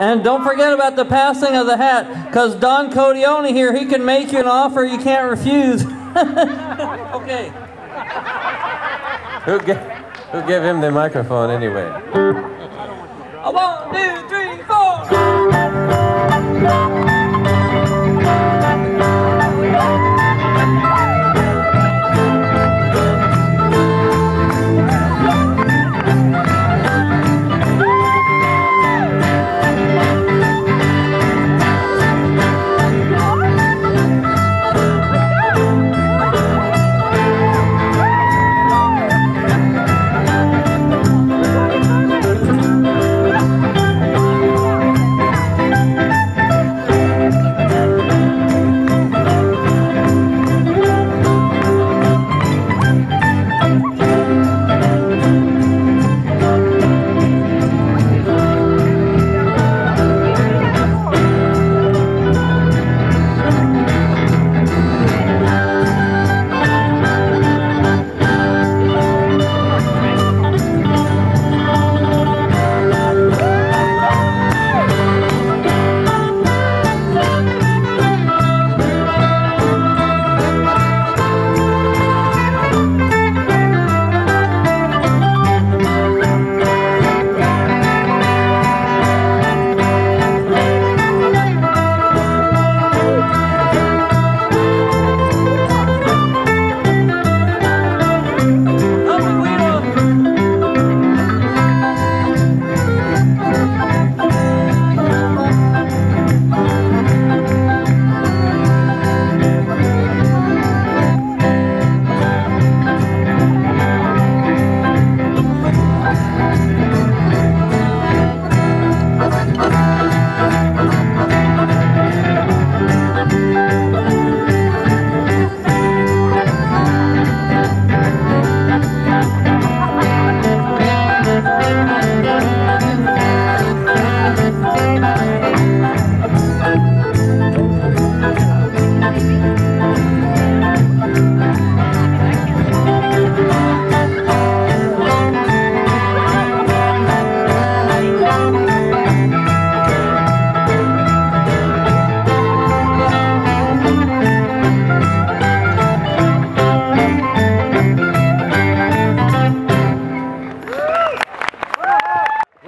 And don't forget about the passing of the hat, because Don Codioni here, he can make you an offer you can't refuse. okay. Who, ga- who gave him the microphone anyway? One, two, three, four.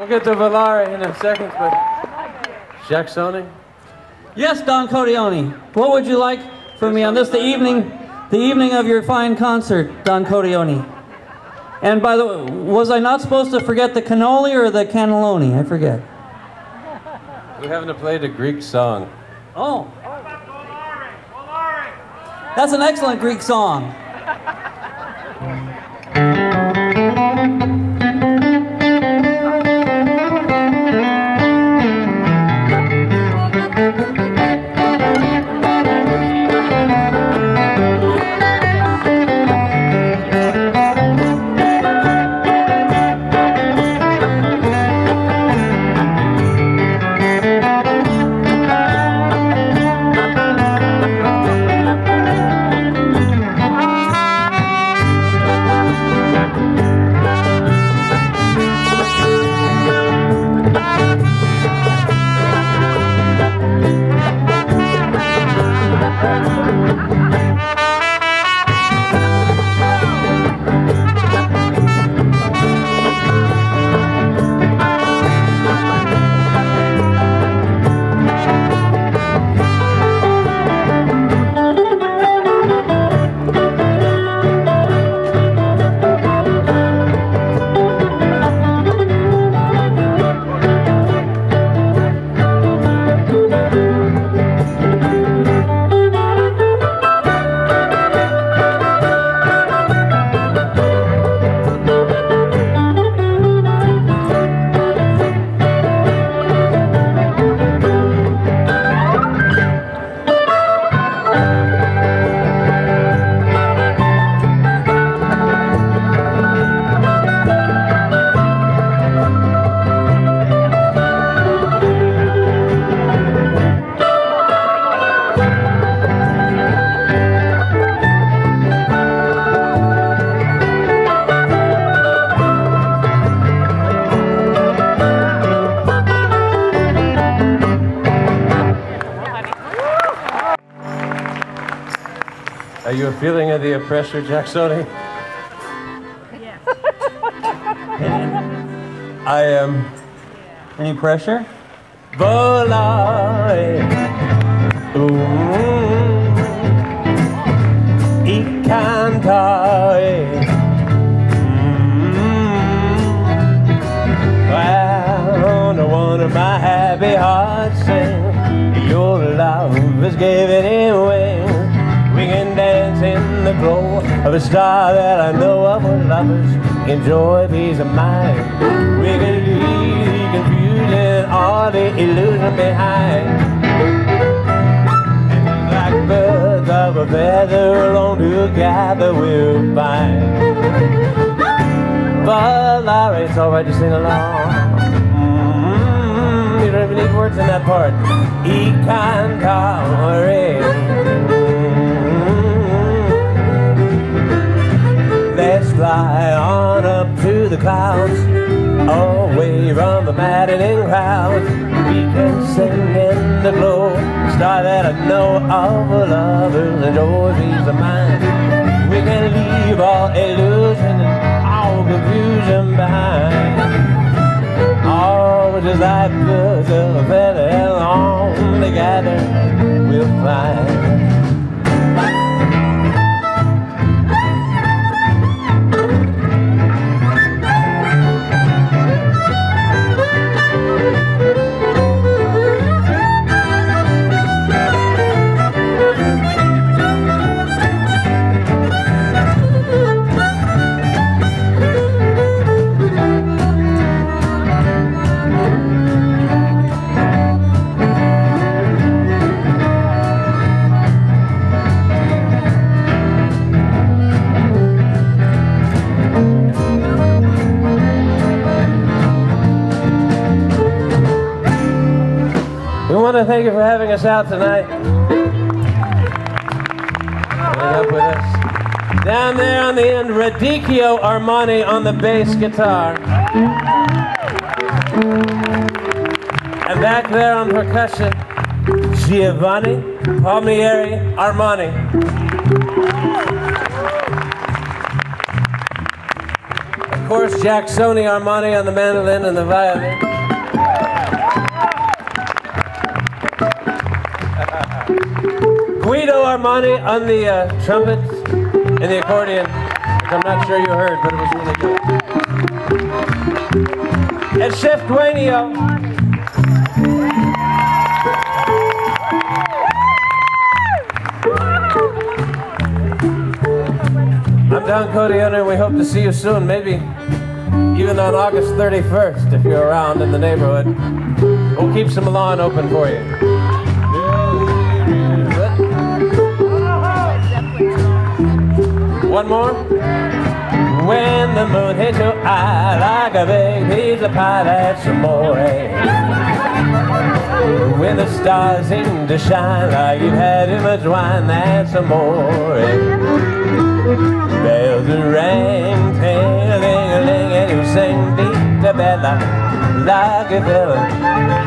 We'll get to Volare in a second, but Jacksoni? Yes, Don Codioni. What would you like from me on this, the evening, the evening of your fine concert, Don Codioni? And by the way, was I not supposed to forget the cannoli or the cannelloni? I forget. We haven't played a Greek song. Oh. That's an excellent Greek song. Feeling of the oppressor, Jacksoni? I am. Any pressure? Volare. Um, e cantare. Mm, well, no wonder my happy heart sings. Your love is giving of a star that I know of when lovers enjoy peace of mind. We can leave the confusion, all the illusion behind. And like birds of a feather alone together we'll find. But Larry, it's alright to sing along. Mm, you don't even need words in that part. E cantare. The maddening crowds. We can sing in the glow, star that I know of for lovers and peace of mind. We can leave all illusion and all confusion behind. Oh, just like a feather along together, We want to thank you for having us out tonight. Up with us. Down there on the end, Radicchio Armani on the bass guitar. And back there on percussion, Giovanni Palmieri Armani. Of course, Jacksoni Armani on the mandolin and the violin. Armani on the uh, trumpet and the accordion, which I'm not sure you heard, but it was really good. And Chef Duenio. I'm Don Codioni, and we hope to see you soon, maybe even on August 31st if you're around in the neighborhood. We'll keep some lawn open for you. One more. When the moon hits your eye like a big piece of pie, that's amore. When the stars seem to shine like you've had too much wine, that's amore. Bells ring, ting-a-ling-a-ling, and you sing deep to bed like a villain.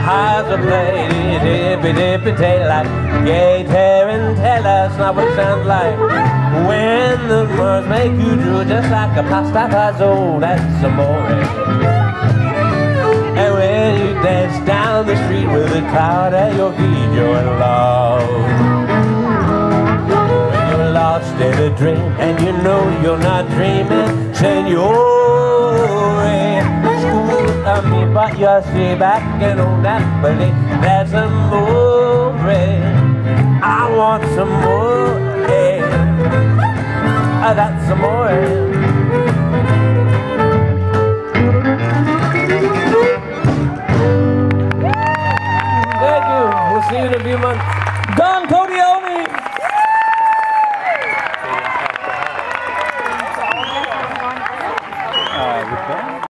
How's a play, dippy dippy like gay tarantella. not what it sounds like when the words make you drool just like a pasta pazzo. That's amore. And when you dance down the street with a cloud at your feet, you're in love. When you're lost in a dream and you know you're not dreaming, senor of me, but you're still back and on that belly. There's a more I want some more. Yeah. Uh, that's some more.